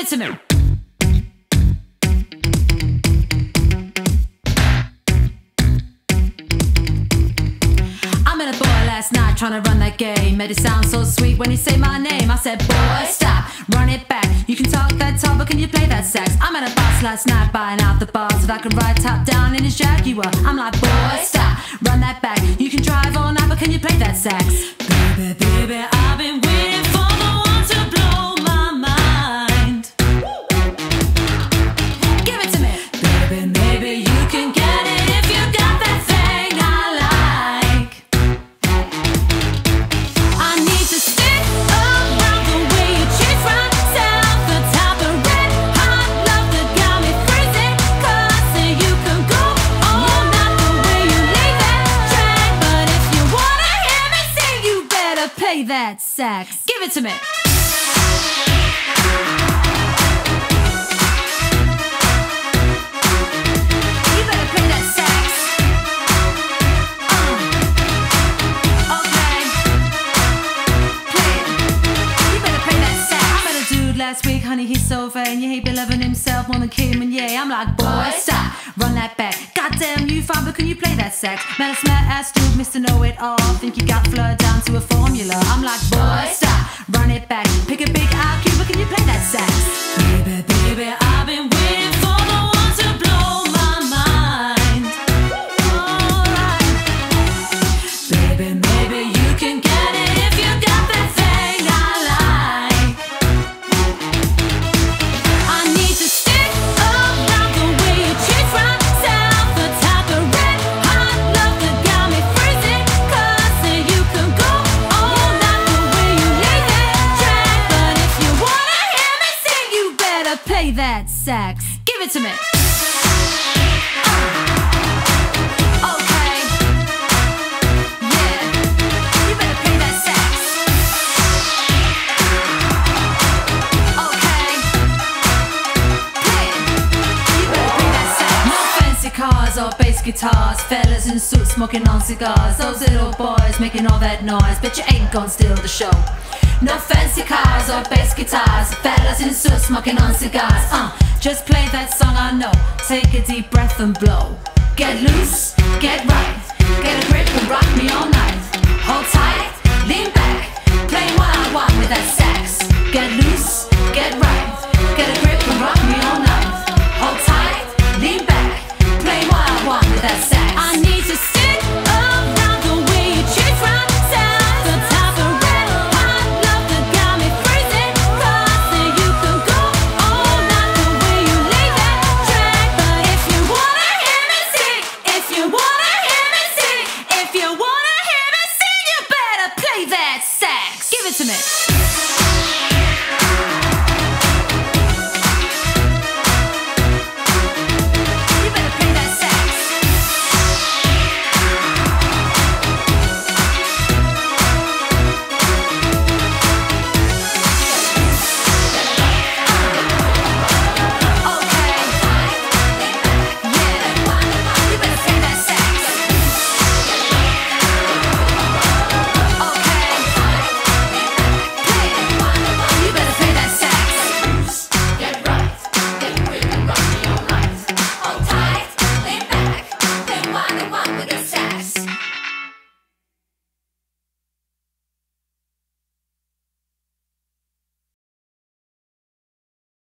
it to me. I met a boy last night trying to run that game. Made it sound so sweet when he say my name. I said, boy, stop, run it back. You can talk that talk, but can you play that sax? I met a boss last night buying out the bars. If I can ride top down in his Jaguar, I'm like, boy, stop, run that back. You can drive all night, but can you play that sax? Baby, baby, I've been that sax. Give it to me. Last week, honey, he's so and Yeah, he be loving himself more than Kanye. I'm like, boy, stop, run that back. Goddamn, you fine, but can you play that sax? Man, a smart ass dude, Mr. Know It All. Think you got flood down to a formula. I'm like, boy, stop, run it back. Pick a big IQ, but can you play that sax. Give it to me. Guitars, fellas in suits smoking on cigars. Those little boys making all that noise, but you ain't gonna steal the show. No fancy cars or bass guitars, fellas in suits smoking on cigars. Uh, just play that song I know. Take a deep breath and blow. Get loose, get right, get a grip it.